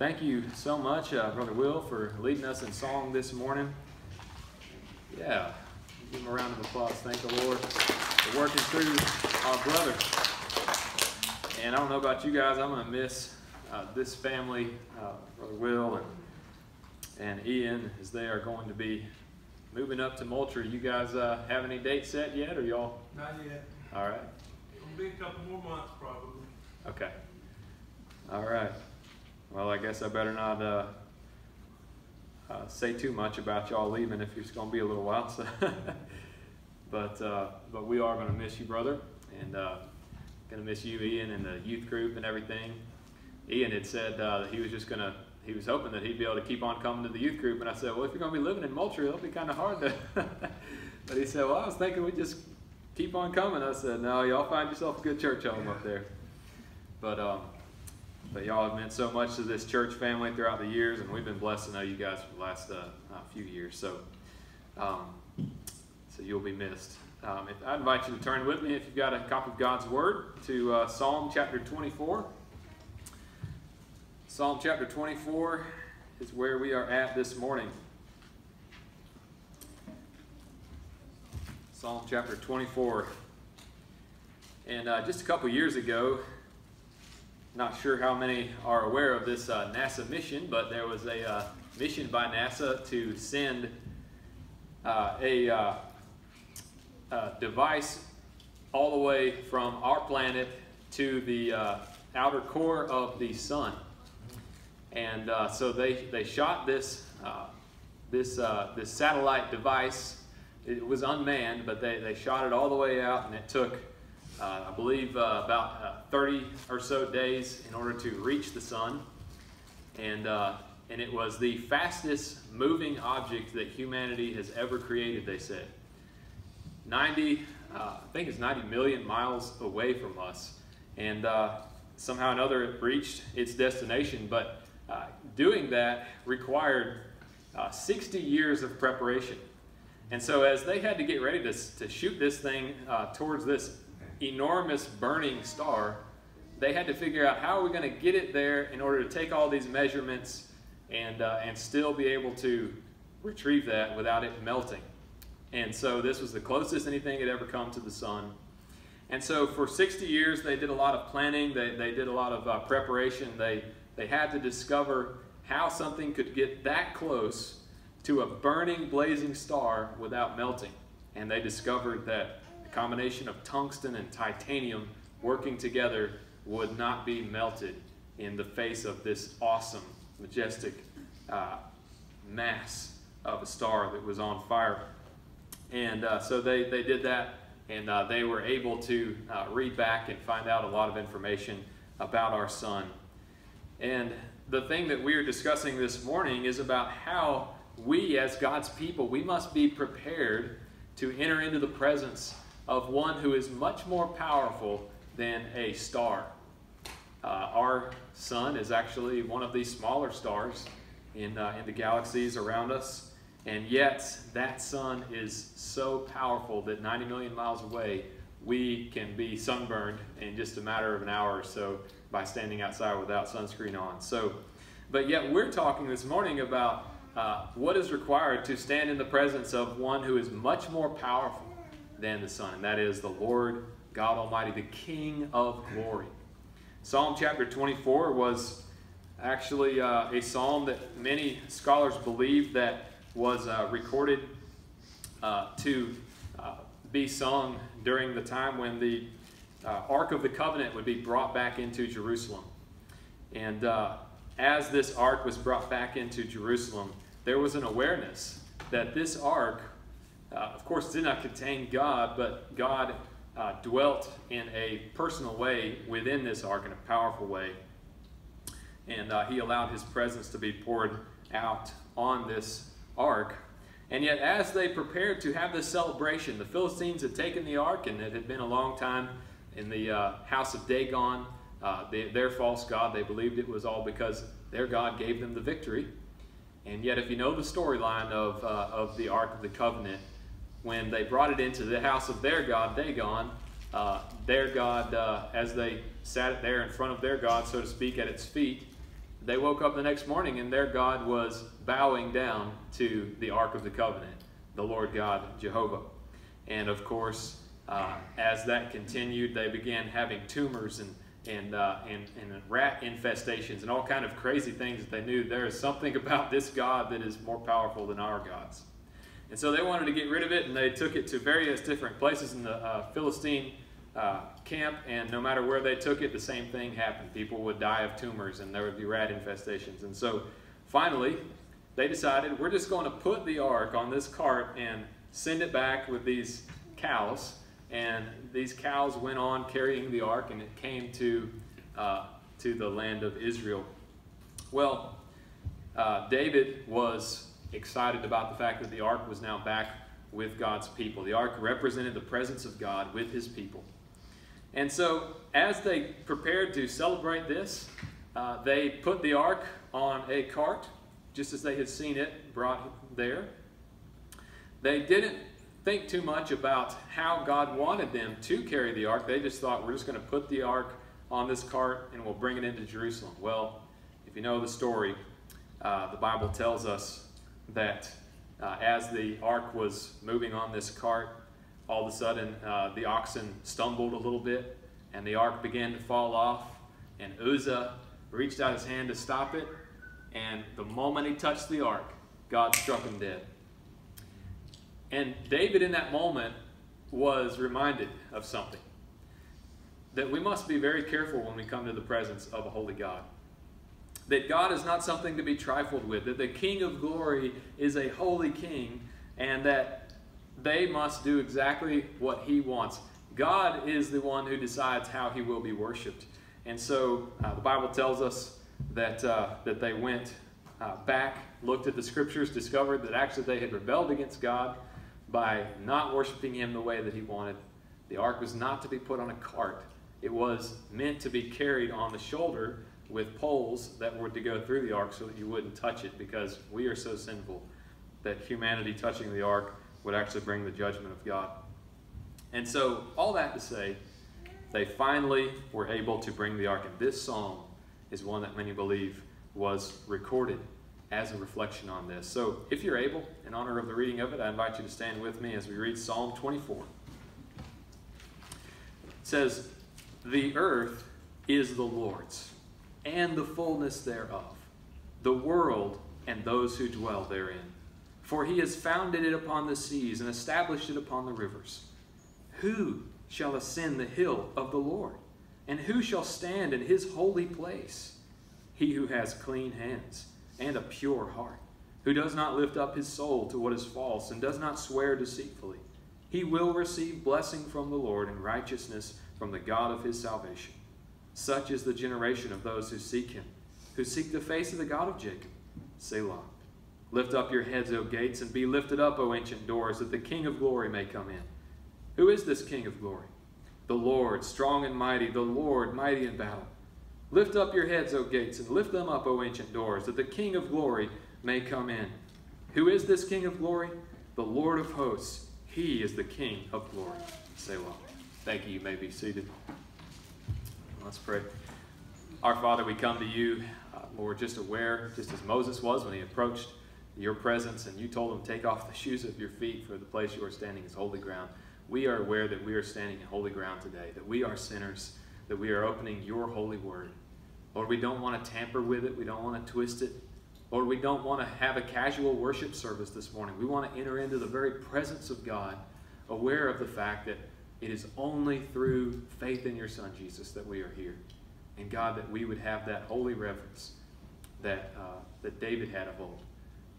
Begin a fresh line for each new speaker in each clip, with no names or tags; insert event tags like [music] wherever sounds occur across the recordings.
Thank you so much, uh, Brother Will, for leading us in song this morning. Yeah, give him a round of applause. Thank the Lord for working through our brother. And I don't know about you guys, I'm going to miss uh, this family, uh, Brother Will and, and Ian, as they are going to be moving up to Moultrie. You guys uh, have any dates set yet, or y'all?
Not yet.
All right.
It'll be a couple more months probably.
Okay. All right. Well, I guess I better not uh, uh, say too much about y'all leaving if it's going to be a little while. So, [laughs] but uh, but we are going to miss you, brother, and uh, going to miss you, Ian, and the youth group and everything. Ian had said uh, that he was just going to. He was hoping that he'd be able to keep on coming to the youth group, and I said, "Well, if you're going to be living in Moultrie, it'll be kind of hard to." [laughs] but he said, "Well, I was thinking we just keep on coming." I said, "No, y'all find yourself a good church home up there." But um, but y'all have meant so much to this church family throughout the years, and we've been blessed to know you guys for the last uh, uh, few years. So, um, so you'll be missed. Um, if, I invite you to turn with me, if you've got a copy of God's Word, to uh, Psalm chapter 24. Psalm chapter 24 is where we are at this morning. Psalm chapter 24. And uh, just a couple years ago, not sure how many are aware of this uh, NASA mission, but there was a uh, mission by NASA to send uh, a uh, device all the way from our planet to the uh, outer core of the sun. And uh, so they, they shot this, this, this satellite device. It was unmanned, but they, they shot it all the way out, and it took uh, I believe uh, about uh, 30 or so days in order to reach the sun. And, uh, and it was the fastest moving object that humanity has ever created, they said. 90, uh, I think it's 90 million miles away from us. And uh, somehow or another it reached its destination. But doing that required 60 years of preparation. And so as they had to get ready to, to shoot this thing towards this enormous burning star, they had to figure out how are we going to get it there in order to take all these measurements and, uh, and still be able to retrieve that without it melting. And so this was the closest anything had ever come to the sun. And so for 60 years, they did a lot of planning. They, they did a lot of uh, preparation. They, they had to discover how something could get that close to a burning, blazing star without melting. And they discovered that combination of tungsten and titanium working together would not be melted in the face of this awesome, majestic uh, mass of a star that was on fire. And uh, so they, they did that, and uh, they were able to uh, read back and find out a lot of information about our sun. And the thing that we are discussing this morning is about how we, as God's people, we must be prepared to enter into the presence of one who is much more powerful than a star. Uh, our sun is actually one of these smaller stars in, uh, in the galaxies around us, and yet that sun is so powerful that 90 million miles away, we can be sunburned in just a matter of an hour or so by standing outside without sunscreen on. So, but yet we're talking this morning about uh, what is required to stand in the presence of one who is much more powerful than the sun, and that is the Lord God Almighty, the King of glory. Psalm chapter 24 was actually uh, a psalm that many scholars believe that was uh, recorded uh, to uh, be sung during the time when the uh, Ark of the Covenant would be brought back into Jerusalem. And uh, as this ark was brought back into Jerusalem, there was an awareness that this ark uh, of course, it did not contain God, but God uh, dwelt in a personal way within this ark in a powerful way. And uh, he allowed his presence to be poured out on this ark. And yet, as they prepared to have this celebration, the Philistines had taken the ark, and it had been a long time in the uh, house of Dagon, uh, they, their false god. They believed it was all because their God gave them the victory. And yet, if you know the storyline of, uh, of the Ark of the Covenant, when they brought it into the house of their god, Dagon, uh, their god, uh, as they sat there in front of their god, so to speak, at its feet, they woke up the next morning and their God was bowing down to the Ark of the Covenant, the Lord God, Jehovah. And of course, uh, as that continued, they began having tumors and and, uh, and, and rat infestations and all kind of crazy things that they knew there is something about this God that is more powerful than our gods. And so they wanted to get rid of it, and they took it to various different places in the uh, Philistine uh, camp, and no matter where they took it, the same thing happened. People would die of tumors, and there would be rat infestations. And so finally, they decided we're just going to put the ark on this cart and send it back with these cows and these cows went on carrying the ark, and it came to, uh, to the land of Israel. Well, uh, David was excited about the fact that the ark was now back with God's people. The ark represented the presence of God with his people. And so, as they prepared to celebrate this, uh, they put the ark on a cart, just as they had seen it brought there. They didn't think too much about how God wanted them to carry the ark. They just thought, we're just going to put the ark on this cart and we'll bring it into Jerusalem. Well, if you know the story, uh, the Bible tells us that uh, as the ark was moving on this cart, all of a sudden uh, the oxen stumbled a little bit and the ark began to fall off. And Uzzah reached out his hand to stop it. And the moment he touched the ark, God struck him dead. And David, in that moment, was reminded of something that we must be very careful when we come to the presence of a holy God. That God is not something to be trifled with, that the King of glory is a holy king, and that they must do exactly what he wants. God is the one who decides how he will be worshiped. And so uh, the Bible tells us that, uh, that they went uh, back, looked at the scriptures, discovered that actually they had rebelled against God by not worshiping him the way that he wanted. The ark was not to be put on a cart. It was meant to be carried on the shoulder with poles that were to go through the ark so that you wouldn't touch it because we are so sinful that humanity touching the ark would actually bring the judgment of God. And so, all that to say, they finally were able to bring the ark. And this psalm is one that many believe was recorded as a reflection on this. So, if you're able, in honor of the reading of it, I invite you to stand with me as we read Psalm 24. It says, The earth is the Lord's, and the fullness thereof, the world and those who dwell therein. For he has founded it upon the seas and established it upon the rivers. Who shall ascend the hill of the Lord? And who shall stand in his holy place? He who has clean hands and a pure heart, who does not lift up his soul to what is false and does not swear deceitfully. He will receive blessing from the Lord and righteousness from the God of his salvation. Such is the generation of those who seek him, who seek the face of the God of Jacob. Selah. Lift up your heads, O gates, and be lifted up, O ancient doors, that the King of glory may come in. Who is this King of glory? The Lord, strong and mighty, the Lord, mighty in battle. Lift up your heads, O gates, and lift them up, O ancient doors, that the King of glory may come in. Who is this King of glory? The Lord of hosts. He is the King of glory. Selah. Thank you. You may be seated. Let's pray. Our Father, we come to you, uh, Lord, just aware, just as Moses was when he approached your presence and you told him, Take off the shoes of your feet, for the place you are standing is holy ground. We are aware that we are standing in holy ground today, that we are sinners, that we are opening your holy word. Lord, we don't want to tamper with it. We don't want to twist it. Lord, we don't want to have a casual worship service this morning. We want to enter into the very presence of God, aware of the fact that it is only through faith in your Son, Jesus, that we are here. And God, that we would have that holy reverence that, uh, that David had of old.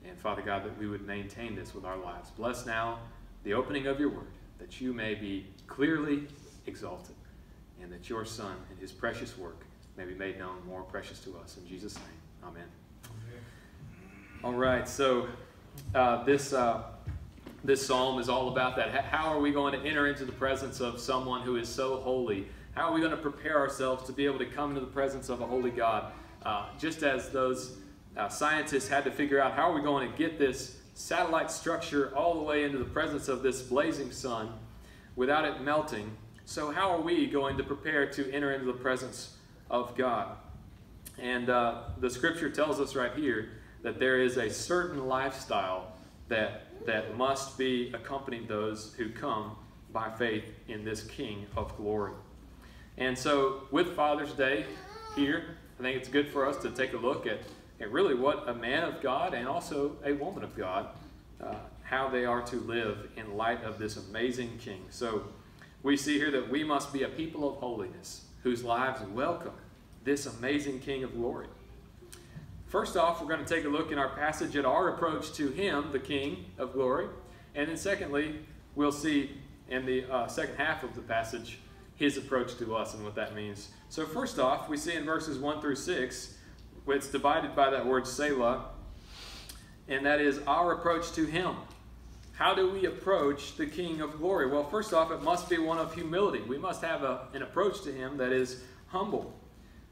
And Father God, that we would maintain this with our lives. Bless now the opening of your word, that you may be clearly exalted, and that your Son and his precious work may be made known more precious to us. In Jesus' name, amen. All right, so uh, this, uh, this psalm is all about that. How are we going to enter into the presence of someone who is so holy? How are we going to prepare ourselves to be able to come into the presence of a holy God? Uh, just as those uh, scientists had to figure out how are we going to get this satellite structure all the way into the presence of this blazing sun without it melting, so how are we going to prepare to enter into the presence of God? And uh, the scripture tells us right here that there is a certain lifestyle that, that must be accompanied those who come by faith in this King of glory. And so, with Father's Day here, I think it's good for us to take a look at, at really what a man of God and also a woman of God, uh, how they are to live in light of this amazing King. So, we see here that we must be a people of holiness whose lives welcome this amazing King of glory. First off, we're going to take a look in our passage at our approach to Him, the King of glory. And then, secondly, we'll see in the uh, second half of the passage His approach to us and what that means. So, first off, we see in verses 1 through 6, it's divided by that word Selah, and that is our approach to Him. How do we approach the King of glory? Well, first off, it must be one of humility. We must have a, an approach to Him that is humble.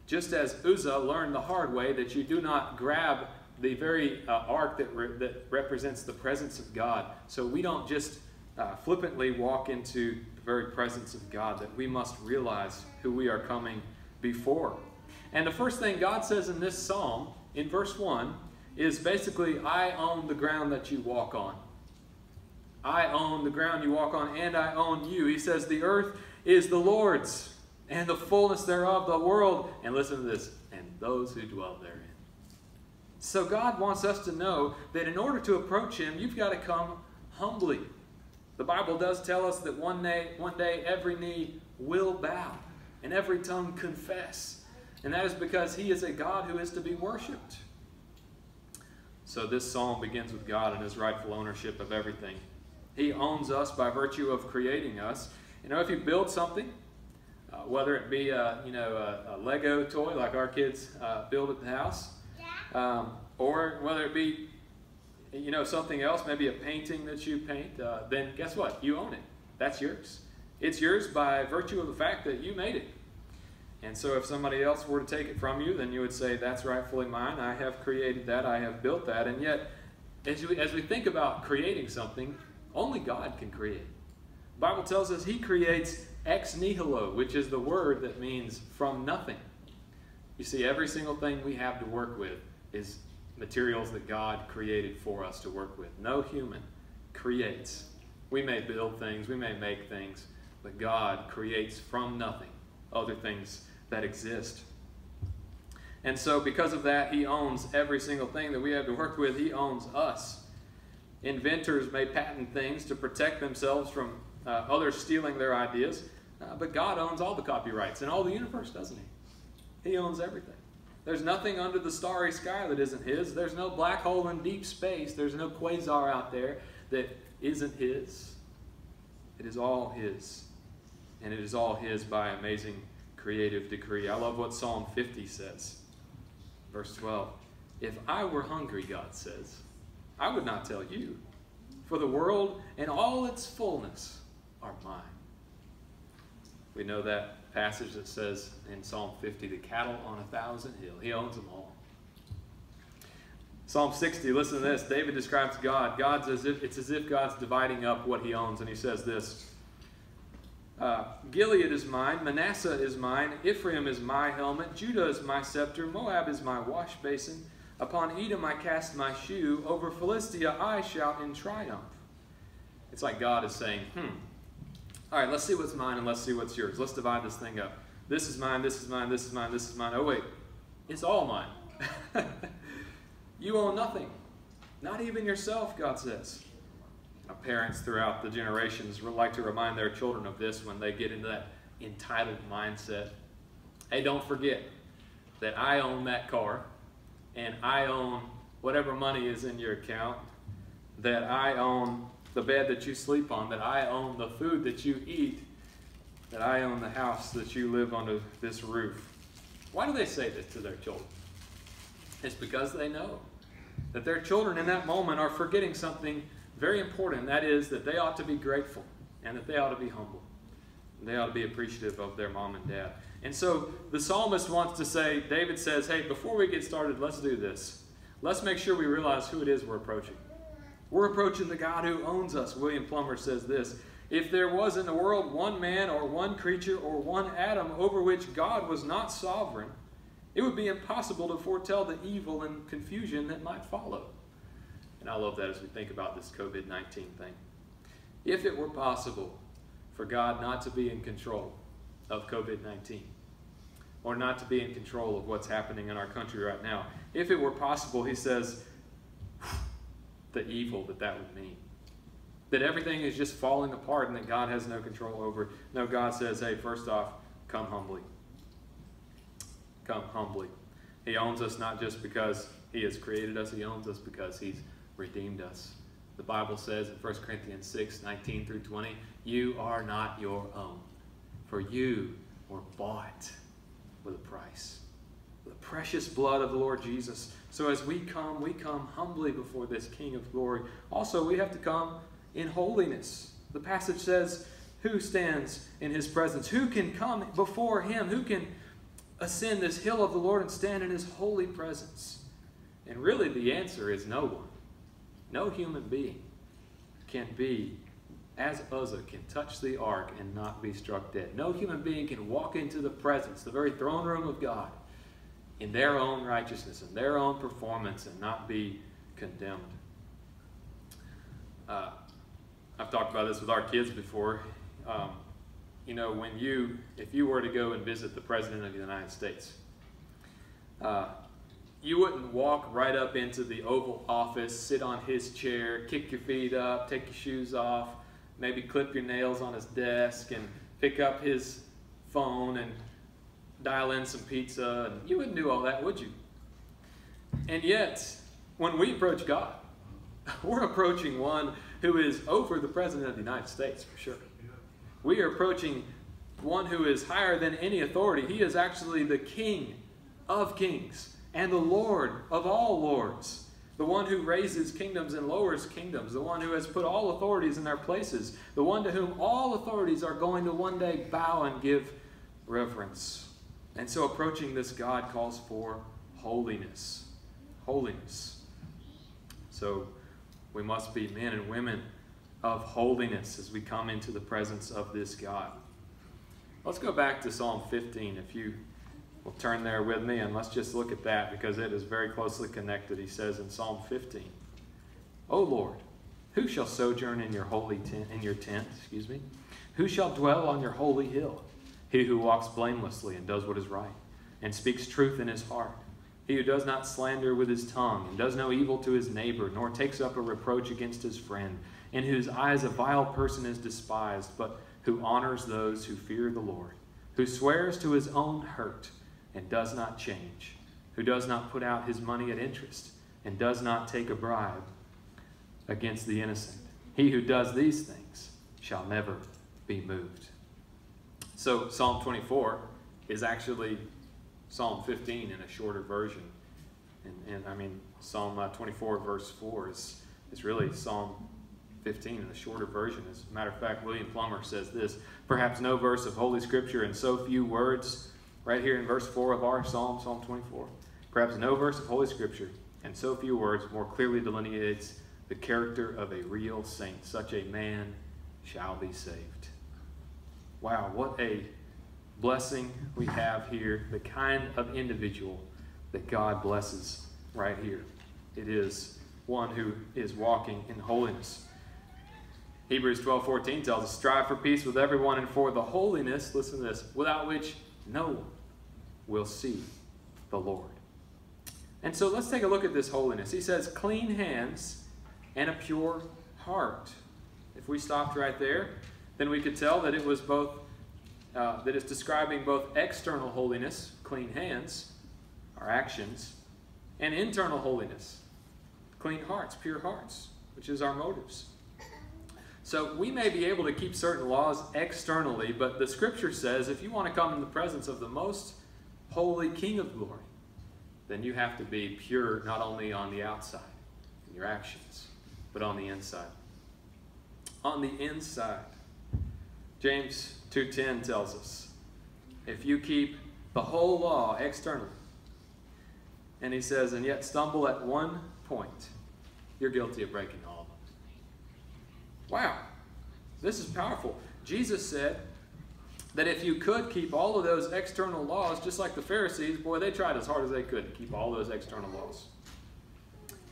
Just as Uzzah learned the hard way that you do not grab the very uh, ark that, re- that represents the presence of God. So we don't just uh, flippantly walk into the very presence of God, that we must realize who we are coming before. And the first thing God says in this psalm, in verse 1, is basically, I own the ground that you walk on. I own the ground you walk on, and I own you. He says, The earth is the Lord's and the fullness thereof, the world, and listen to this, and those who dwell therein. So God wants us to know that in order to approach Him, you've got to come humbly. The Bible does tell us that one day, one day every knee will bow and every tongue confess. And that is because He is a God who is to be worshiped. So this psalm begins with God and His rightful ownership of everything. He owns us by virtue of creating us. You know, if you build something, whether it be a, you know a, a Lego toy like our kids uh, build at the house, um, or whether it be you know something else, maybe a painting that you paint, uh, then guess what? You own it. That's yours. It's yours by virtue of the fact that you made it. And so, if somebody else were to take it from you, then you would say, "That's rightfully mine. I have created that. I have built that." And yet, as we, as we think about creating something, only God can create. The Bible tells us He creates ex nihilo, which is the word that means from nothing. You see, every single thing we have to work with is materials that God created for us to work with. No human creates. We may build things, we may make things, but God creates from nothing other things that exist. And so, because of that, He owns every single thing that we have to work with. He owns us. Inventors may patent things to protect themselves from uh, others stealing their ideas. Uh, but God owns all the copyrights in all the universe, doesn't He? He owns everything. There's nothing under the starry sky that isn't His. There's no black hole in deep space. There's no quasar out there that isn't His. It is all His. And it is all His by amazing creative decree. I love what Psalm 50 says. Verse 12. If I were hungry, God says, I would not tell you, for the world and all its fullness are mine. We know that passage that says in Psalm 50, the cattle on a thousand hill. He owns them all. Psalm 60, listen to this. David describes God. God's as if it's as if God's dividing up what he owns, and he says this. Uh, Gilead is mine, Manasseh is mine, Ephraim is my helmet, Judah is my scepter, Moab is my wash basin. Upon Edom I cast my shoe, over Philistia I shout in triumph. It's like God is saying, hmm, all right, let's see what's mine and let's see what's yours. Let's divide this thing up. This is mine, this is mine, this is mine, this is mine. Oh, wait, it's all mine. [laughs] you own nothing, not even yourself, God says. Now, parents throughout the generations like to remind their children of this when they get into that entitled mindset. Hey, don't forget that I own that car and I own whatever money is in your account, that I own the bed that you sleep on, that I own the food that you eat, that I own the house that you live under this roof. Why do they say this to their children? It's because they know that their children in that moment are forgetting something very important. That is that they ought to be grateful and that they ought to be humble. They ought to be appreciative of their mom and dad. And so the psalmist wants to say, David says, hey, before we get started, let's do this. Let's make sure we realize who it is we're approaching. We're approaching the God who owns us. William Plumer says this If there was in the world one man or one creature or one atom over which God was not sovereign, It would be impossible to foretell the evil and confusion that might follow. And I love that as we think about this COVID 19 thing. If it were possible for God not to be in control of COVID 19, or not to be in control of what's happening in our country right now, if it were possible, he says, the evil that that would mean. That everything is just falling apart and that God has no control over. No, God says, hey, first off, come humbly. Come humbly. He owns us not just because He has created us, He owns us because He's redeemed us. The Bible says in 1 Corinthians 6 19 through 20, You are not your own, for you were bought with a price. Precious blood of the Lord Jesus. So as we come, we come humbly before this King of glory. Also, we have to come in holiness. The passage says, Who stands in his presence? Who can come before him? Who can ascend this hill of the Lord and stand in his holy presence? And really, the answer is no one. No human being can be as Uzzah can touch the ark and not be struck dead. No human being can walk into the presence, the very throne room of God, in their own righteousness and their own performance and not be condemned. Uh, I've talked about this with our kids before. Um, you know, when you, if you were to go and visit the President of the United States, uh, you wouldn't walk right up into the Oval Office, sit on his chair, kick your feet up, take your shoes off, maybe clip your nails on his desk, and pick up his phone and dial in some pizza. And you wouldn't do all that, would you? And yet, when we approach God, [laughs] we're approaching one who is over the President of the United States, for sure. We are approaching one who is higher than any authority. He is actually the King of kings and the Lord of all lords. The one who raises kingdoms and lowers kingdoms. The one who has put all authorities in their places. The one to whom all authorities are going to one day bow and give reverence. And so approaching this God calls for holiness. Holiness. So we must be men and women of holiness as we come into the presence of this God. Let's go back to Psalm 15. If you will turn there with me, and let's just look at that because it is very closely connected. He says in Psalm 15, O Lord, who shall sojourn in your holy tent, in your tent, excuse me? Who shall dwell on your holy hill? He who walks blamelessly and does what is right, and speaks truth in his heart he who does not slander with his tongue, and does no evil to his neighbor, nor takes up a reproach against his friend, in whose eyes a vile person is despised, but who honors those who fear the Lord, who swears to his own hurt, and does not change, who does not put out his money at interest, and does not take a bribe against the innocent. He who does these things shall never be moved. So, Psalm 24 is actually Psalm 15 in a shorter version. And, and I mean, Psalm uh, 24, verse 4 is, is really Psalm 15 in a shorter version. As a matter of fact, William Plumer says this Perhaps no verse of Holy Scripture in so few words, right here in verse 4 of our Psalm, Psalm 24. Perhaps no verse of Holy Scripture in so few words more clearly delineates the character of a real saint. Such a man shall be saved. Wow, what a blessing we have here, the kind of individual that God blesses right here. It is one who is walking in holiness. Hebrews 12 14 tells us, Strive for peace with everyone and for the holiness, listen to this, without which no one will see the Lord. And so let's take a look at this holiness. He says, Clean hands and a pure heart. If we stopped right there, then we could tell that it was both uh, that is describing both external holiness, clean hands, our actions, and internal holiness, clean hearts, pure hearts, which is our motives. So we may be able to keep certain laws externally, but the scripture says if you want to come in the presence of the most holy King of glory, then you have to be pure not only on the outside, in your actions, but on the inside. On the inside. James 2.10 tells us, if you keep the whole law externally, and he says, and yet stumble at one point, you're guilty of breaking all of them. Wow, this is powerful. Jesus said that if you could keep all of those external laws, just like the Pharisees, boy, they tried as hard as they could to keep all those external laws.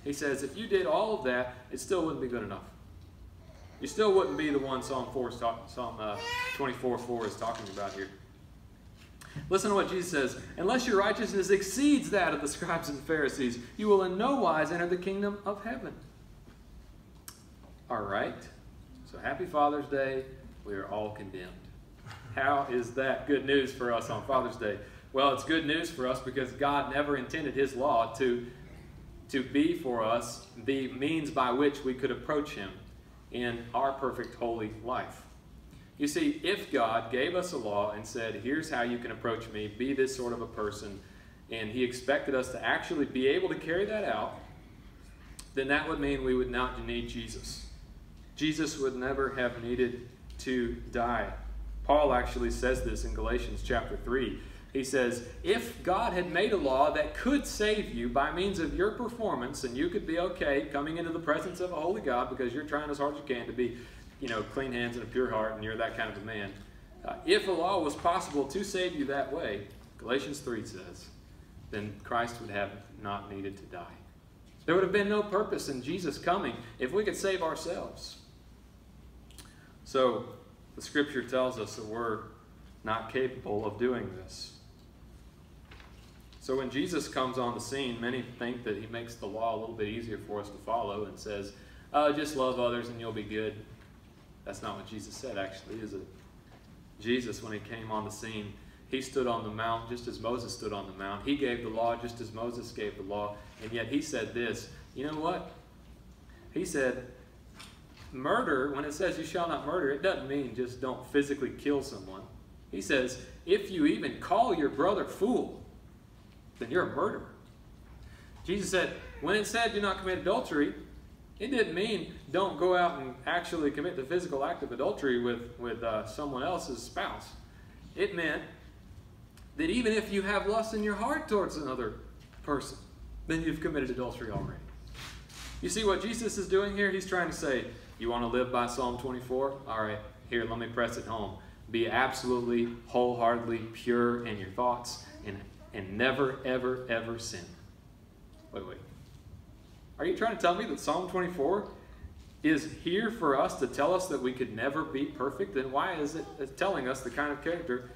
He says, if you did all of that, it still wouldn't be good enough. You still wouldn't be the one Psalm 4 is talk, Psalm uh, 24 4 is talking about here. Listen to what Jesus says. Unless your righteousness exceeds that of the scribes and Pharisees, you will in no wise enter the kingdom of heaven. All right. So happy Father's Day. We are all condemned. How is that good news for us on Father's Day? Well, it's good news for us because God never intended His law to, to be for us the means by which we could approach Him in our perfect holy life. You see, if God gave us a law and said, here's how you can approach me, be this sort of a person, and He expected us to actually be able to carry that out, then that would mean we would not need Jesus. Jesus would never have needed to die. Paul actually says this in Galatians chapter 3. He says, If God had made a law that could save you by means of your performance, and you could be okay coming into the presence of a holy God because you're trying as hard as you can to be, you know, clean hands and a pure heart, and you're that kind of a man. Uh, if a law was possible to save you that way, Galatians 3 says, then Christ would have not needed to die. There would have been no purpose in Jesus coming if we could save ourselves. So, the scripture tells us that we're not capable of doing this. So, when Jesus comes on the scene, many think that he makes the law a little bit easier for us to follow and says, oh, just love others and you'll be good. That's not what Jesus said, actually, is it? Jesus, when he came on the scene, he stood on the mount just as Moses stood on the mount. He gave the law just as Moses gave the law. And yet he said this You know what? He said, murder, when it says you shall not murder, it doesn't mean just don't physically kill someone. He says, if you even call your brother fool, then you're a murderer. Jesus said, when it said do not commit adultery, it didn't mean don't go out and actually commit the physical act of adultery with, with uh, someone else's spouse. It meant that even if you have lust in your heart towards another person, then you've committed adultery already. You see what Jesus is doing here? He's trying to say, you want to live by Psalm 24? All right, here, let me press it home. Be absolutely, wholeheartedly pure in your thoughts and, and never, ever, ever sin. Wait, wait. Are you trying to tell me that Psalm 24 is here for us to tell us that we could never be perfect? Then why is it uh, telling us the kind of character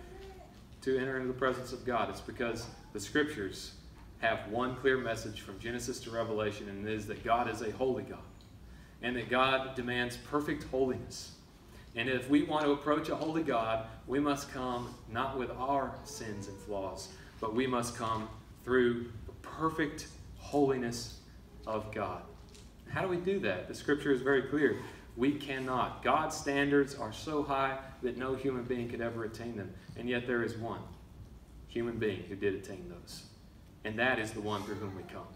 to enter into the presence of God? It's because the scriptures have one clear message from Genesis to Revelation, and it is that God is a holy God and that God demands perfect holiness. And if we want to approach a holy God, we must come not with our sins and flaws, but we must come through the perfect holiness of God. How do we do that? The scripture is very clear. We cannot. God's standards are so high that no human being could ever attain them. And yet there is one human being who did attain those. And that is the one through whom we come.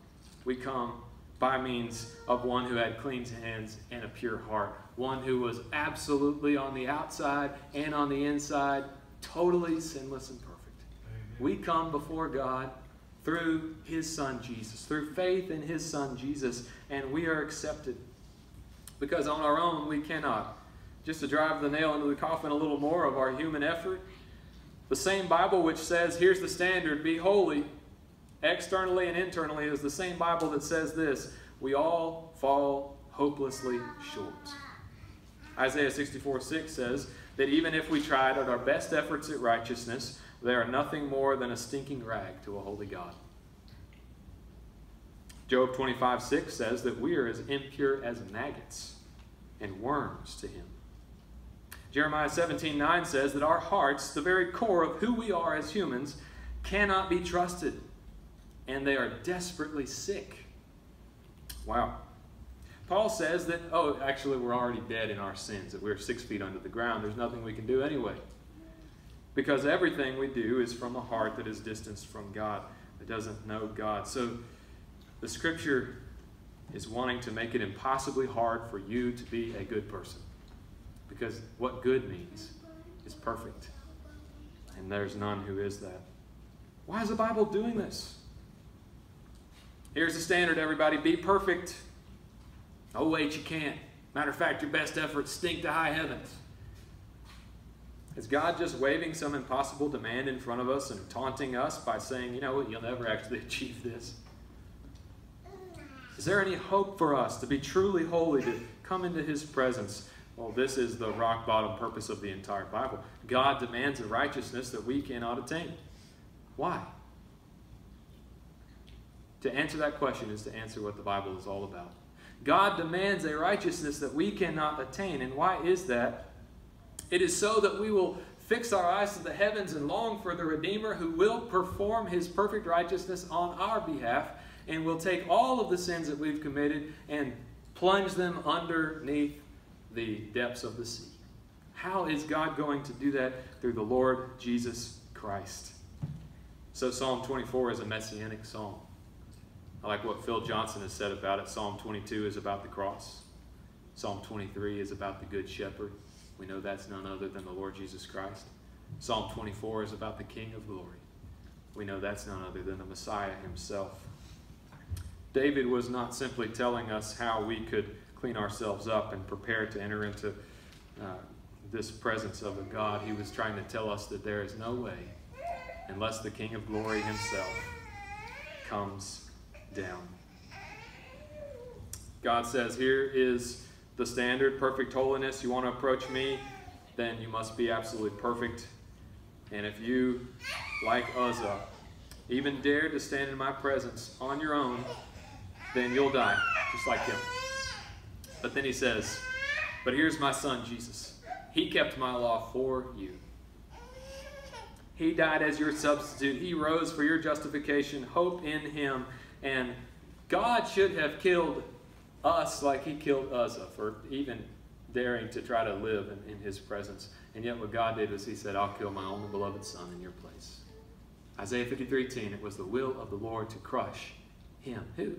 We come by means of one who had clean hands and a pure heart, one who was absolutely on the outside and on the inside, totally sinless and. We come before God through his son Jesus, through faith in his son Jesus, and we are accepted. Because on our own we cannot. Just to drive the nail into the coffin a little more of our human effort, the same Bible which says, here's the standard, be holy, externally and internally, is the same Bible that says this we all fall hopelessly short. Isaiah 64 6 says that even if we tried at our best efforts at righteousness, they are nothing more than a stinking rag to a holy God. Job 25 6 says that we are as impure as maggots and worms to him. Jeremiah 17 9 says that our hearts, the very core of who we are as humans, cannot be trusted and they are desperately sick. Wow. Paul says that, oh, actually, we're already dead in our sins, that we're six feet under the ground. There's nothing we can do anyway. Because everything we do is from a heart that is distanced from God, that doesn't know God. So the scripture is wanting to make it impossibly hard for you to be a good person. Because what good means is perfect. And there's none who is that. Why is the Bible doing this? Here's the standard, everybody be perfect. Oh, wait, you can't. Matter of fact, your best efforts stink to high heavens. Is God just waving some impossible demand in front of us and taunting us by saying, you know what, you'll never actually [laughs] achieve this? Is there any hope for us to be truly holy, to come into His presence? Well, this is the rock bottom purpose of the entire Bible. God demands a righteousness that we cannot attain. Why? To answer that question is to answer what the Bible is all about. God demands a righteousness that we cannot attain. And why is that? It is so that we will fix our eyes to the heavens and long for the Redeemer who will perform his perfect righteousness on our behalf and will take all of the sins that we've committed and plunge them underneath the depths of the sea. How is God going to do that? Through the Lord Jesus Christ. So, Psalm 24 is a messianic psalm. I like what Phil Johnson has said about it. Psalm 22 is about the cross, Psalm 23 is about the Good Shepherd. We know that's none other than the Lord Jesus Christ. Psalm 24 is about the King of glory. We know that's none other than the Messiah himself. David was not simply telling us how we could clean ourselves up and prepare to enter into uh, this presence of a God. He was trying to tell us that there is no way unless the King of glory himself comes down. God says, Here is the standard perfect holiness. You want to approach me, then you must be absolutely perfect. And if you, like Uzzah, even dare to stand in my presence on your own, then you'll die, just like him. But then he says, But here's my son, Jesus. He kept my law for you. He died as your substitute. He rose for your justification. Hope in him. And God should have killed us like he killed Uzzah uh, for even daring to try to live in, in, his presence. And yet what God did was he said, I'll kill my only beloved son in your place. Isaiah 53:10, it was the will of the Lord to crush him. Who?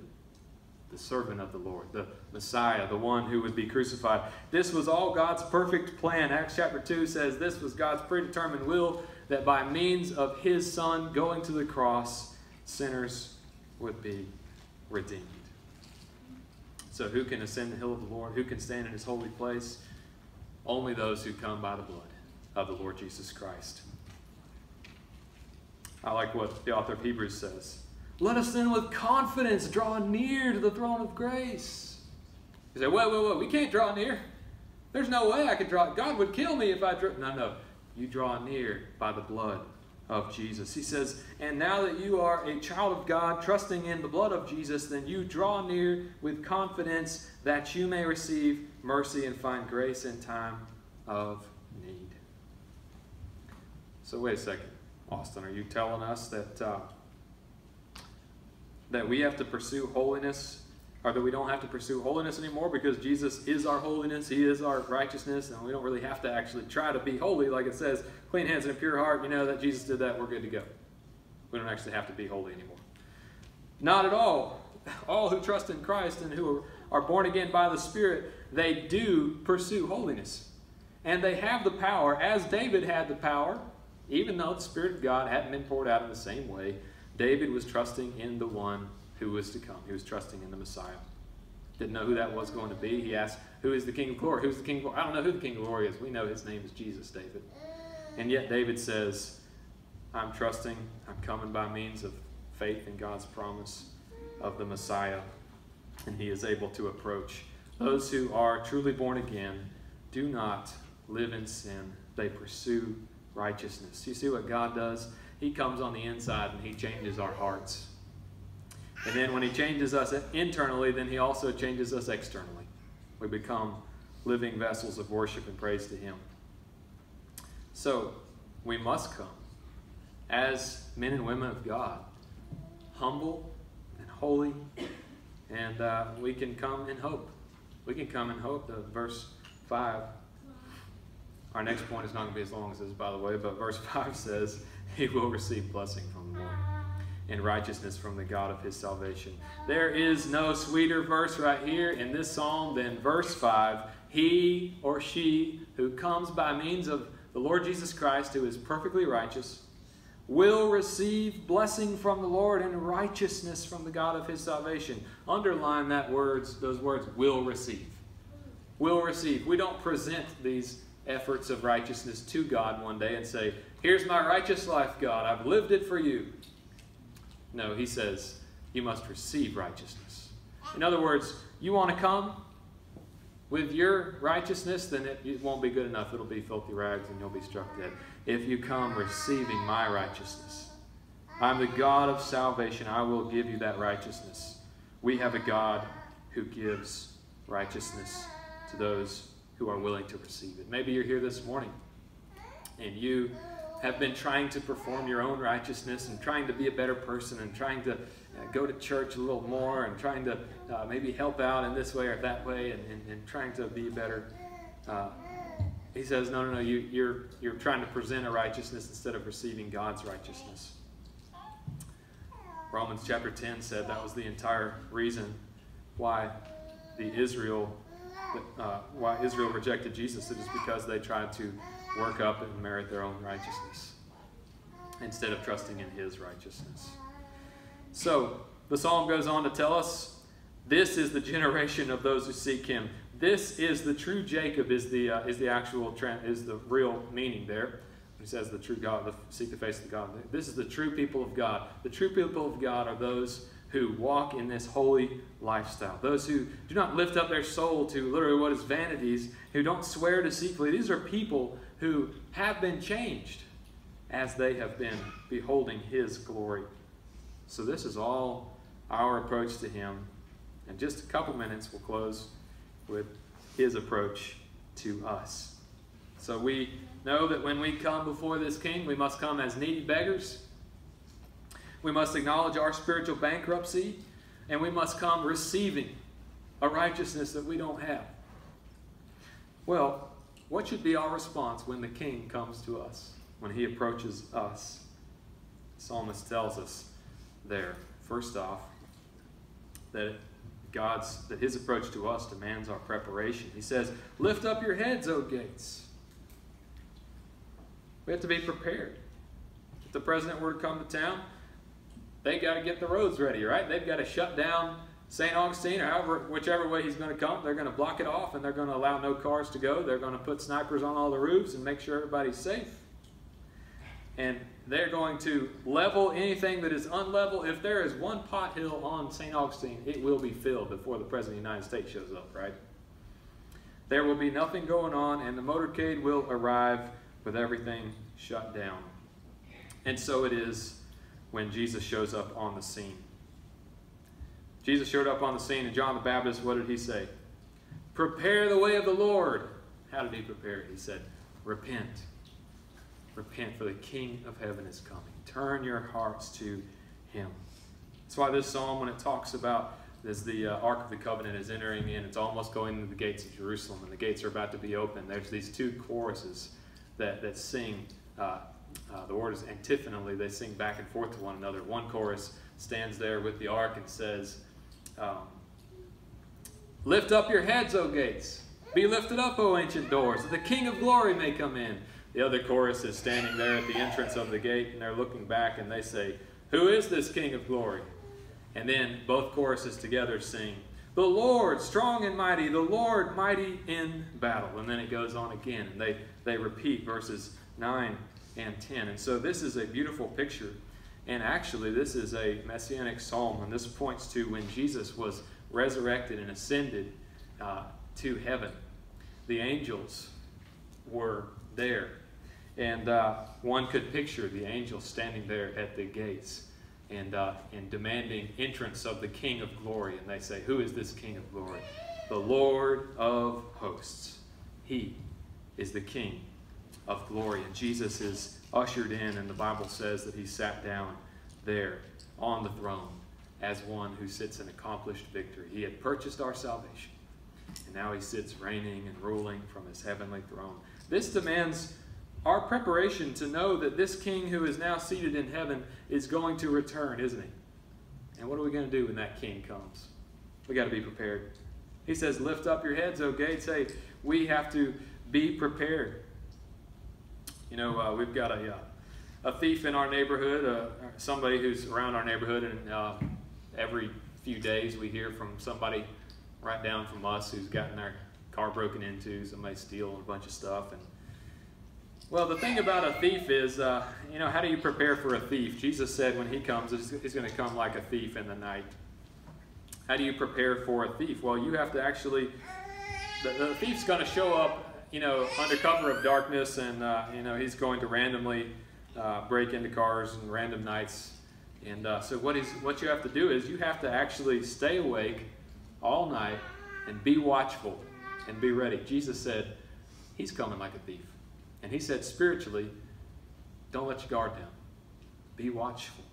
The servant of the Lord, the Messiah, the one who would be crucified. This was all God's perfect plan. Acts chapter 2 says this was God's predetermined will that by means of his son going to the cross, sinners would be redeemed. So, who can ascend the hill of the Lord? Who can stand in his holy place? Only those who come by the blood of the Lord Jesus Christ. I like what the author of Hebrews says. Let us then with confidence draw near to the throne of grace. You say, wait, wait, wait, we can't draw near. There's no way I could draw. God would kill me if I draw. No, no. You draw near by the blood of Jesus. He says, And now that you are a child of God, trusting in the blood of Jesus, then you draw near with confidence that you may receive mercy and find grace in time of need. So, wait a second, Austin. Are you telling us that, uh, that we have to pursue holiness or that we don't have to pursue holiness anymore because Jesus is our holiness, He is our righteousness, and we don't really have to actually try to be holy. Like it says, clean hands and a pure heart, you know that Jesus did that, we're good to go. We don't actually have to be holy anymore. Not at all. All who trust in Christ and who are born again by the Spirit, they do pursue holiness. And they have the power, as David had the power, even though the Spirit of God hadn't been poured out in the same way, David was trusting in the one who was to come. He was trusting in the Messiah. Didn't know who that was going to be. He asked, Who is the King of Glory? Who's the King of Glory? I don't know who the King of Glory is. We know his name is Jesus, David. And yet David says, I'm trusting, I'm coming by means of faith in God's promise of the Messiah. And he is able to approach. Those who are truly born again do not live in sin, they pursue righteousness. You see what God does? He comes on the inside and he changes our hearts. And then when he changes us internally, then he also changes us externally. We become living vessels of worship and praise to him. So we must come as men and women of God, humble and holy, and uh, we can come in hope. We can come in hope. The verse 5. Our next point is not going to be as long as this, by the way, but verse [laughs] 5 says, He will receive blessing and righteousness from the God of his salvation. There is no sweeter verse right here in this psalm than verse 5. He or she who comes by means of the Lord Jesus Christ, who is perfectly righteous, will receive blessing from the Lord and righteousness from the God of his salvation. Underline that words, those words, will receive. Will receive. We don't present these efforts of righteousness to God one day and say, Here's my righteous life, God. I've lived it for you. No, he says, You must receive righteousness. In other words, you want to come with your righteousness, then it, won't be good enough. It'll be filthy rags and you'll be struck dead. If you come receiving my righteousness, I'm the God of salvation. I will give you that righteousness. We have a God who gives righteousness to those who are willing to receive it. Maybe you're here this morning and you have been trying to perform your own righteousness and trying to be a better person and trying to uh, go to church a little more and trying to uh, maybe help out in this way or that way and, and, and trying to be better. Uh, he says, no, no, no, you, you're, you're trying to present a righteousness instead of receiving God's righteousness. Romans chapter 10 said that was the entire reason why the Israel uh, why Israel rejected Jesus. It is because they tried to work up and merit their own righteousness instead of trusting in His righteousness. So the psalm goes on to tell us this is the generation of those who seek Him. This is the true Jacob. Is the uh, is the actual is the real meaning there. He says the true God, the, seek the face of the God. This is the true people of God. The true people of God are those who walk in this holy lifestyle. Those who do not lift up their soul to literally what is vanities, who don't swear deceitfully. These are people who have been changed as they have been beholding His glory. So, this is all our approach to Him. In just a couple minutes, we'll close with His approach to us. So, we know that when we come before this King, we must come as needy beggars we must acknowledge our spiritual bankruptcy, and we must come receiving a righteousness that we don't have. Well, what should be our response when the king comes to us, when he approaches us? The psalmist tells us there, first off, that God's that his approach to us demands our preparation. He says, "Lift up your heads, O gates." We have to be prepared. If the president were to come to town, they got to get the roads ready, right? They've got to shut down St. Augustine or however, whichever way he's going to come. They're going to block it off and they're going to allow no cars to go. They're going to put snipers on all the roofs and make sure everybody's safe. And they're going to level anything that is unlevel. If there is one pothole on St. Augustine, it will be filled before the President of the United States shows up, right? There will be nothing going on, and the motorcade will arrive with everything shut down. And so it is when Jesus shows up on the scene. Jesus showed up on the scene, and John the Baptist, what did he say? Prepare the way of the Lord. How did he prepare? He said, Repent. Repent, for the King of heaven is coming. Turn your hearts to him. That's why this psalm, when it talks about as the uh, Ark of the Covenant is entering in, it's almost going into the gates of Jerusalem, and the gates are about to be opened. There's these two choruses that, that sing uh, uh, the word is antiphonally. They sing back and forth to one another. One chorus stands there with the ark and says, um, Lift up your heads, O gates. Be lifted up, O ancient doors, that the King of glory may come in. The other chorus is standing there at the entrance of the gate, and they're looking back and they say, Who is this King of glory? And then both choruses together sing, The Lord, strong and mighty, the Lord, mighty in battle. And then it goes on again, and they, they repeat verses 9 and 10. And so this is a beautiful picture. And actually, this is a messianic psalm, and this points to when Jesus was resurrected and ascended uh, to heaven. The angels were there. And uh, one could picture the angels standing there at the gates and, uh, and demanding entrance of the King of glory. And they say, Who is this King of glory? The Lord of hosts. He is the King of glory. And Jesus is ushered in, and the Bible says that he sat down there on the throne as one who sits in accomplished victory. He had purchased our salvation, and now he sits reigning and ruling from his heavenly throne. This demands our preparation to know that this king who is now seated in heaven is going to return, isn't he? And what are we going to do when that king comes? We got to be prepared. He says, Lift up your heads, O gates. Hey, we have to be prepared. You know, uh, we've got a, uh, a thief in our neighborhood, uh, somebody who's around our neighborhood, and uh, every few days we hear from somebody right down from us who's gotten their car broken into, somebody stealing a bunch of stuff. And Well, the thing about a thief is, uh, you know, how do you prepare for a thief? Jesus said when he comes, he's going to come like a thief in the night. How do you prepare for a thief? Well, you have to actually, the, the thief's going to show up, you know, under cover of darkness, and, uh, you know, he's going to randomly uh, break into cars and random nights. And uh, so what, he's, what you have to do is you have to actually stay awake all night and be watchful and be ready. Jesus said, he's coming like a thief. And he said, spiritually, don't let your guard down. Be watchful.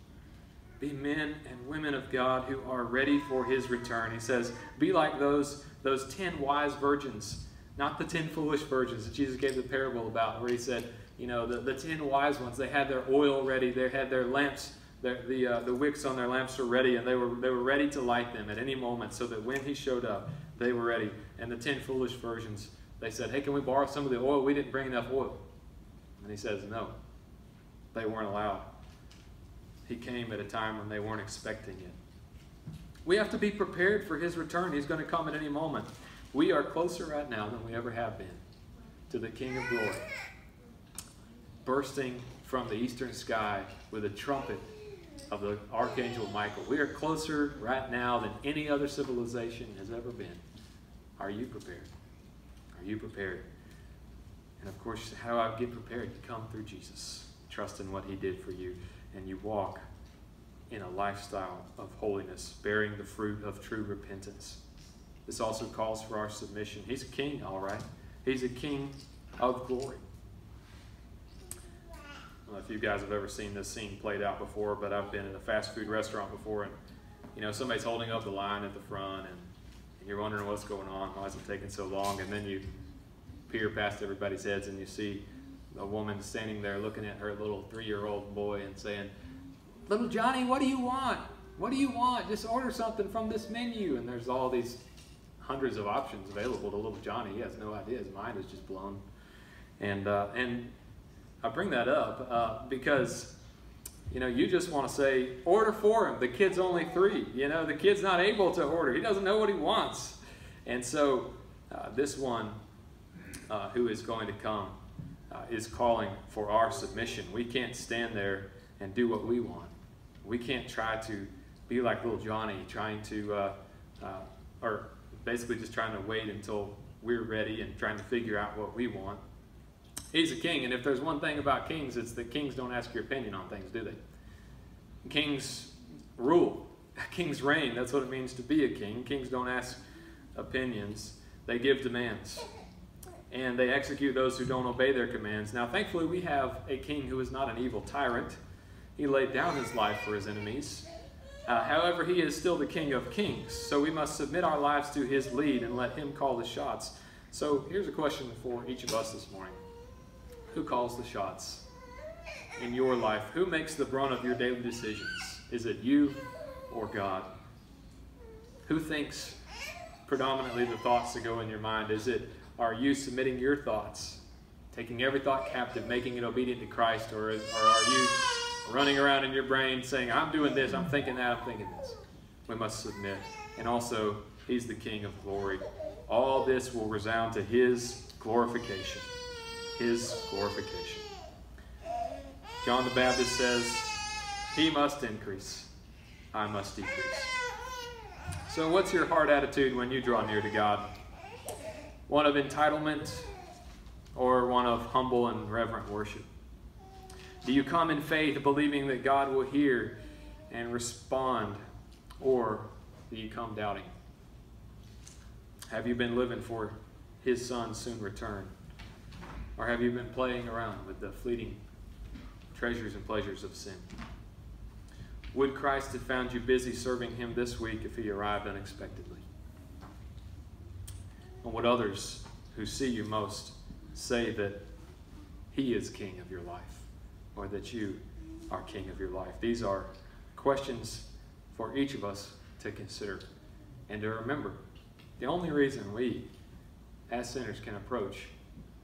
Be men and women of God who are ready for his return. He says, be like those, those ten wise virgins, not the ten foolish virgins that Jesus gave the parable about, where he said, you know, the, the ten wise ones, they had their oil ready, they had their lamps, their, the, uh, the wicks on their lamps were ready, and they were, they were ready to light them at any moment so that when he showed up, they were ready. And the ten foolish virgins, they said, hey, can we borrow some of the oil? We didn't bring enough oil. And he says, no. They weren't allowed. He came at a time when they weren't expecting it. We have to be prepared for his return. He's going to come at any moment. We are closer right now than we ever have been to the King of Glory, bursting from the eastern sky with a trumpet of the Archangel Michael. We are closer right now than any other civilization has ever been. Are you prepared? Are you prepared? And of course, how do I get prepared? You come through Jesus, trust in what he did for you, and you walk in a lifestyle of holiness, bearing the fruit of true repentance. This also calls for our submission. He's a king, all right. He's a king of glory. I don't know if you guys have ever seen this scene played out before, but I've been in a fast food restaurant before, and you know somebody's holding up the line at the front, and, and you're wondering what's going on, why is it taking so long, and then you peer past everybody's heads and you see a woman standing there looking at her little three-year-old boy and saying, Little Johnny, what do you want? What do you want? Just order something from this menu. And there's all these hundreds of options available to little Johnny. He has no idea. His mind is just blown. And, uh, and I bring that up uh, because, you know, you just want to say, order for him. The kid's only three. You know, the kid's not able to order. He doesn't know what he wants. And so uh, this one uh, who is going to come uh, is calling for our submission. We can't stand there and do what we want. We can't try to be like little Johnny, trying to, uh, or basically just trying to wait until we're ready and trying to figure out what we want. He's a king, and if there's one thing about kings, it's that kings don't ask your opinion on things, do they? Kings rule. [laughs] Kings reign. That's what it means to be a king. Kings don't ask opinions, they give demands and they execute those who don't obey their commands. Now, thankfully, we have a king who is not an evil tyrant. He laid down his life for his enemies. Uh, however, he is still the king of kings, so we must submit our lives to his lead and let him call the shots. So, here's a question for each of us this morning Who calls the shots in your life? Who makes the brunt of your daily decisions? Is it you or God? Who thinks predominantly the thoughts that go in your mind? Is it are you submitting your thoughts, taking every thought captive, making it obedient to Christ, or, is, or are you running around in your brain saying, I'm doing this, I'm thinking that, I'm thinking this? We must submit. And also, He's the King of glory. All this will resound to His glorification. His glorification. John the Baptist says, He must increase, I must decrease. So, what's your heart attitude when you draw near to God? one of entitlement or one of humble and reverent worship? Do you come in faith believing that God will hear and respond, or do you come doubting? Have you been living for His Son's soon return? Or have you been playing around with the fleeting treasures and pleasures of sin? Would Christ have found you busy serving Him this week if He arrived unexpectedly? And would others who see you most say that He is King of your life or that you are King of your life? These are questions for each of us to consider and to remember. The only reason we, as sinners, can approach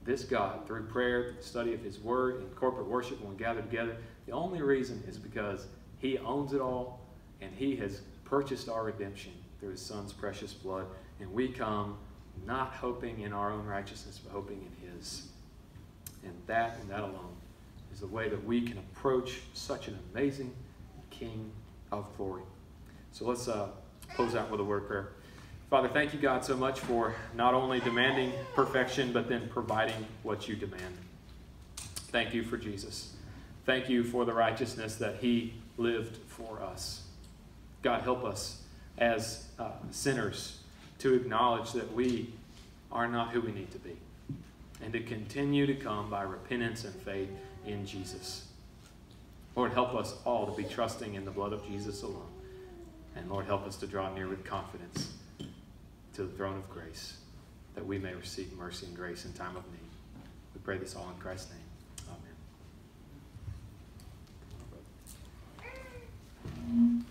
this God through prayer, the study of His Word, and corporate worship when we gather together, the only reason is because He owns it all and He has purchased our redemption through His Son's precious blood. And we come not hoping in our own righteousness, but hoping in His. And that and that alone is the way that we can approach such an amazing King of glory. So let's uh, close out with a word prayer. Father, thank you, God, so much for not only demanding perfection, but then providing what you demand. Thank you for Jesus. Thank you for the righteousness that he lived for us. God, help us as uh, sinners to acknowledge that we are not who we need to be and to continue to come by repentance and faith in Jesus. Lord, help us all to be trusting in the blood of Jesus alone. And Lord, help us to draw near with confidence to the throne of grace that we may receive mercy and grace in time of need. We pray this all in Christ's name. Amen.